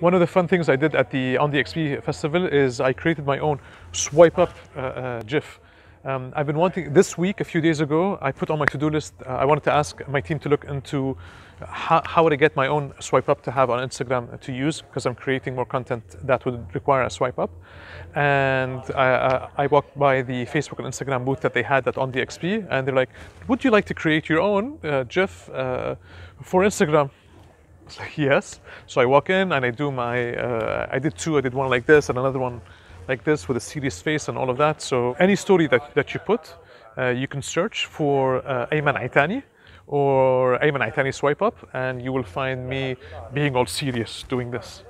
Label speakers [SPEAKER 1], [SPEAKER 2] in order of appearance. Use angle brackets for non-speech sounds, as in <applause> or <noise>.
[SPEAKER 1] One of the fun things I did at the ONDXB festival is I created my own swipe up uh, uh, GIF. Um, I've been wanting this week, a few days ago, I put on my to-do list. Uh, I wanted to ask my team to look into how, how would I get my own swipe up to have on Instagram to use because I'm creating more content that would require a swipe up. And I, I, I walked by the Facebook and Instagram booth that they had at ONDXB, and they're like, "Would you like to create your own uh, GIF uh, for Instagram?" It's <laughs> like yes. So I walk in and I do my. Uh, I did two. I did one like this and another one like this with a serious face and all of that. So any story that, that you put, uh, you can search for uh, Ayman Itani or Ayman Itani swipe up, and you will find me being all serious doing this.